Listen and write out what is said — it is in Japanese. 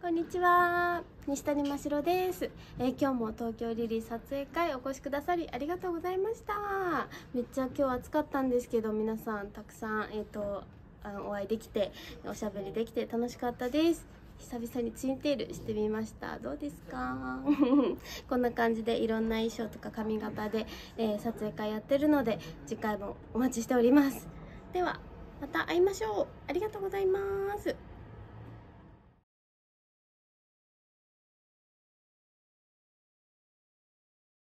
こんにちは。西谷真白です、えー今日も東京リリー撮影会お越しくださりありがとうございました。めっちゃ今日暑かったんですけど皆さんたくさんえっ、とあのお会いできておしゃべりできて楽しかったです。久々にツインテールしてみました。どうですか？こんな感じでいろんな衣装とか髪型で、えー撮影会やってるので次回もお待ちしております。ではまた会いましょう。ありがとうございます。